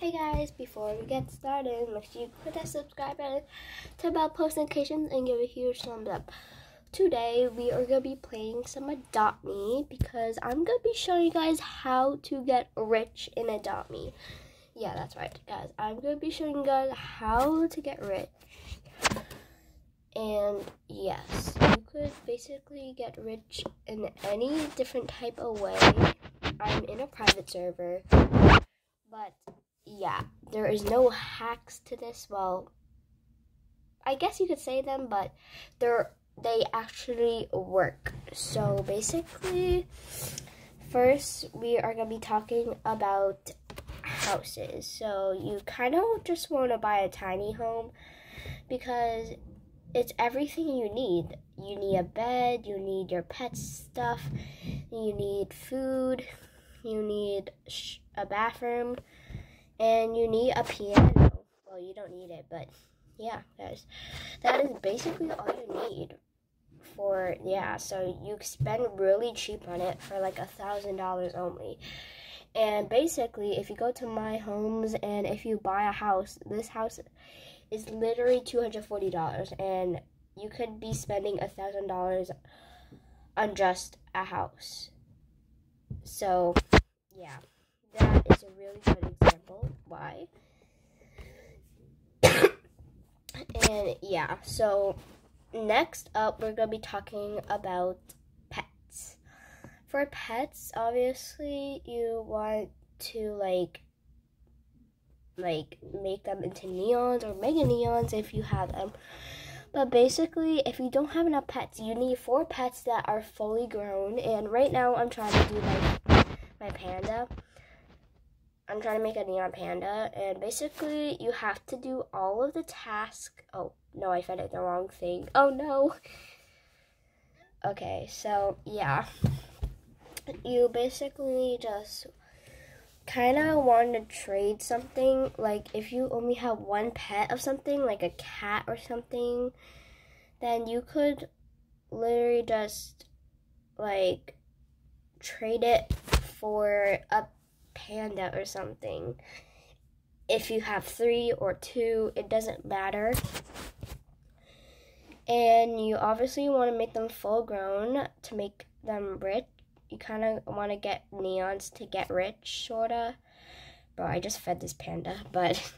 Hey guys, before we get started, make sure you click that subscribe button, turn bell post notifications, and give a huge thumbs up. Today, we are going to be playing some Adopt Me because I'm going to be showing you guys how to get rich in Adopt Me. Yeah, that's right, guys. I'm going to be showing you guys how to get rich. And yes, you could basically get rich in any different type of way. I'm in a private server, but yeah, there is no hacks to this. Well, I guess you could say them, but they're they actually work. So basically, first we are gonna be talking about houses. So you kind of just want to buy a tiny home because it's everything you need. You need a bed, you need your pet stuff, you need food, you need a bathroom and you need a piano. Well, you don't need it, but yeah, guys, that is basically all you need for yeah. So you spend really cheap on it for like a thousand dollars only. And basically, if you go to my homes and if you buy a house, this house is literally two hundred forty dollars, and you could be spending a thousand dollars on just a house. So, yeah, that is a really good example. Why? and yeah, so next up, we're going to be talking about pets. For pets, obviously, you want to like like make them into neons or mega neons if you have them. But basically, if you don't have enough pets, you need four pets that are fully grown. And right now, I'm trying to do my my panda. I'm trying to make a neon panda, and basically, you have to do all of the tasks. Oh no, I said it the wrong thing. Oh no. Okay, so yeah, you basically just kind of want to trade something. Like if you only have one pet of something, like a cat or something, then you could literally just like trade it for a panda or something. If you have three or two, it doesn't matter. And you obviously want to make them full grown to make them rich you kind of want to get neons to get rich, sorta. Bro, I just fed this panda, but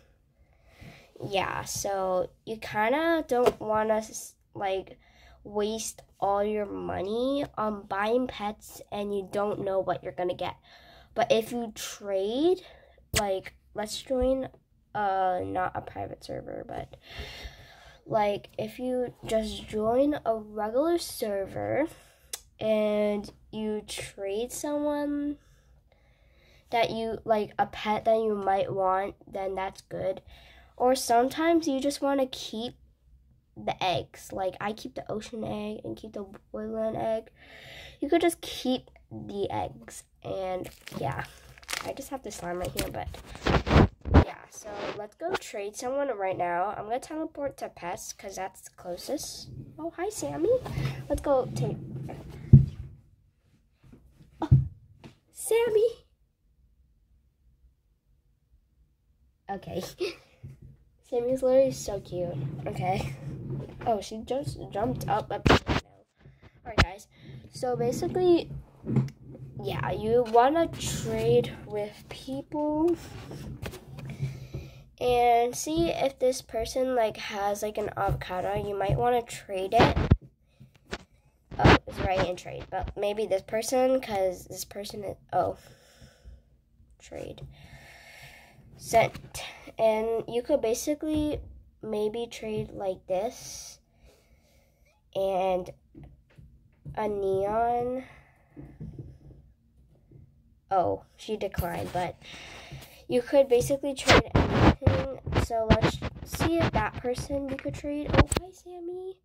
yeah, so you kind of don't want to like waste all your money on buying pets and you don't know what you're gonna get. But if you trade, like, let's join uh not a private server, but like if you just join a regular server and you trade someone that you like a pet that you might want, then that's good. Or sometimes you just want to keep the eggs. Like I keep the ocean egg and keep the woodland egg. You could just keep the eggs. And yeah, I just have the slime right here, but yeah. So let's go trade someone right now. I'm gonna teleport to Pest because that's the closest. Oh, hi, Sammy. Let's go take. Oh, Sammy. Okay. Sammy's literally so cute. Okay. Oh, she just jumped up up. Alright, guys. So basically, yeah, you want to trade with people and see if this person like has like an avocado. You might want to trade it. Oh, it's right in trade, but maybe this person, because this person is, oh, trade, sent, and you could basically maybe trade like this, and a neon, oh, she declined, but you could basically trade anything, so let's see if that person we could trade, oh, hi, Sammy,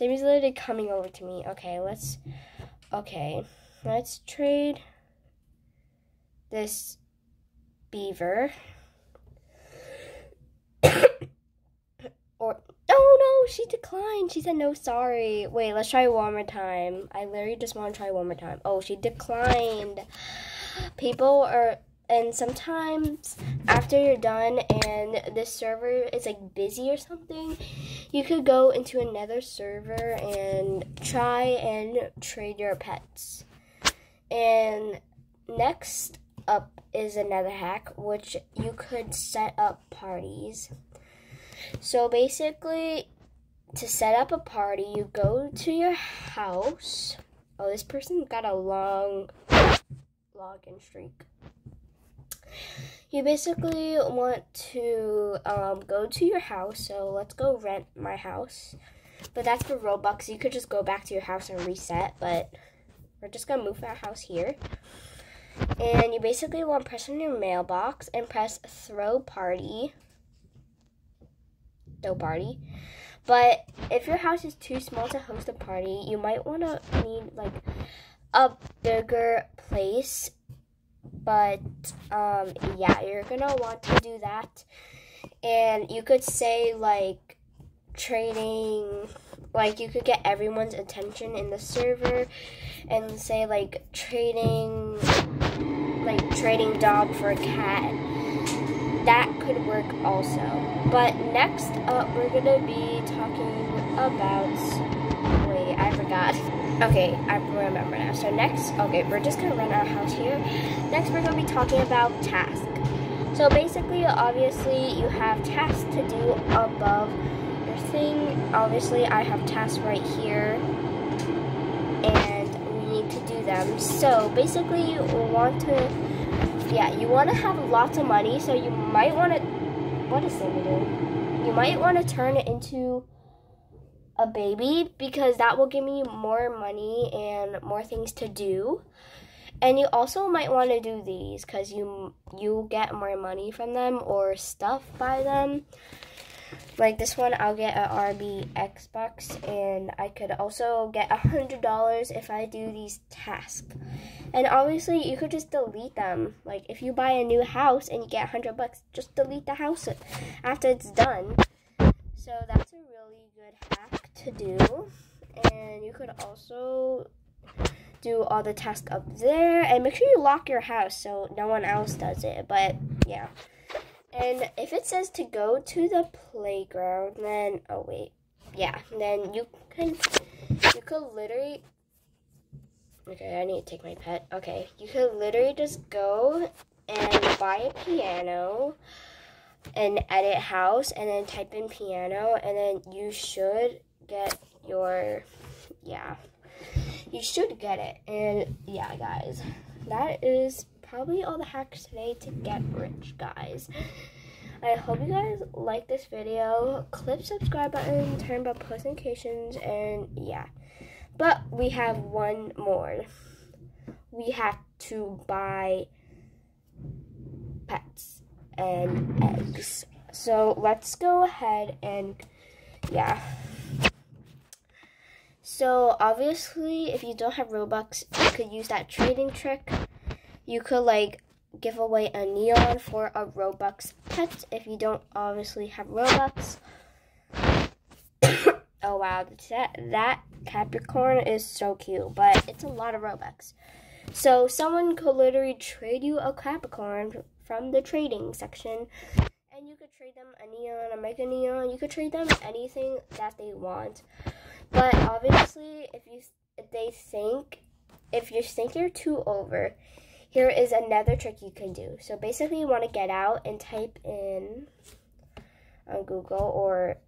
Sammy's literally coming over to me. Okay, let's. Okay, let's trade this beaver. or oh no, she declined. She said no, sorry. Wait, let's try one more time. I literally just want to try one more time. Oh, she declined. People are and sometimes after you're done and the server is like busy or something, you could go into another server and try and trade your pets. And next up is another hack, which you could set up parties. So basically, to set up a party, you go to your house. Oh, this person got a long login streak. You basically want to um, go to your house. So let's go rent my house. But that's for Robux. You could just go back to your house and reset. But we're just going to move our house here. And you basically want to press on your mailbox and press throw party. Throw party. But if your house is too small to host a party, you might want to need like a bigger place. But um, yeah, you're gonna want to do that. And you could say like trading like you could get everyone's attention in the server and say like trading like trading dog for a cat that could work also but next up we're gonna be talking about wait i forgot okay i remember now so next okay we're just gonna run our house here next we're gonna be talking about tasks so basically obviously you have tasks to do above your thing, obviously I have tasks right here and we need to do them. So basically you want to, yeah, you want to have lots of money. So you might want to, what is doing? You might want to turn it into a baby because that will give me more money and more things to do. And you also might want to do these because you you get more money from them or stuff by them. Like this one, I'll get an RB Xbox, and I could also get a hundred dollars if I do these tasks. And obviously, you could just delete them. Like if you buy a new house and you get a hundred bucks, just delete the house after it's done. So that's a really good hack to do. And you could also do all the tasks up there, and make sure you lock your house so no one else does it. But yeah. And if it says to go to the playground, then oh wait, yeah, then you can you could literally Okay, I need to take my pet. Okay, you could literally just go and buy a piano and edit house and then type in piano and then you should get your yeah. You should get it. And yeah, guys. That is probably all the hacks today to get rich, guys. I hope you guys like this video. Click subscribe button, turn on post notifications, and yeah. But we have one more. We have to buy pets and eggs. So let's go ahead and yeah. So obviously, if you don't have Robux, you could use that trading trick you could like give away a neon for a Robux pet if you don't obviously have Robux. oh wow, that, that Capricorn is so cute, but it's a lot of Robux. So someone could literally trade you a Capricorn from the trading section. And you could trade them a neon, a mega neon. You could trade them anything that they want. But obviously, if you if they think if you think you're too over, here is another trick you can do. So basically you want to get out and type in on Google or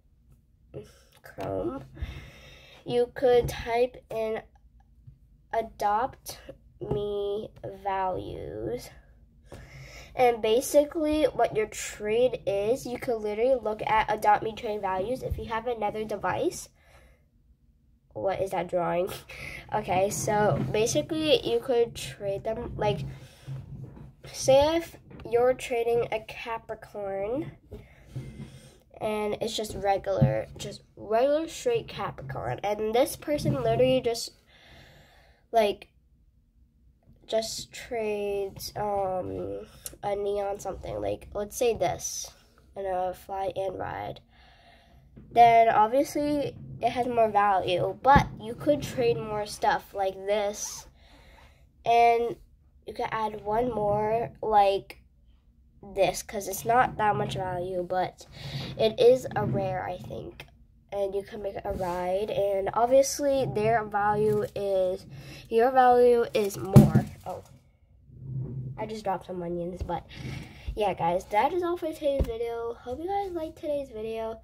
Chrome. You could type in adopt me values. And basically what your trade is, you could literally look at adopt me trade values if you have another device what is that drawing? okay, so basically you could trade them like say if you're trading a Capricorn and it's just regular, just regular straight Capricorn, and this person literally just like just trades um a neon something like let's say this and a fly and ride then obviously it has more value. But you could trade more stuff like this. And you could add one more like this because it's not that much value, but it is a rare, I think. And you can make a ride, and obviously their value is your value is more. Oh, I just dropped some onions, but yeah, guys, that is all for today's video. Hope you guys liked today's video.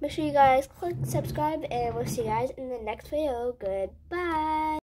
Make sure you guys click subscribe, and we'll see you guys in the next video. Goodbye.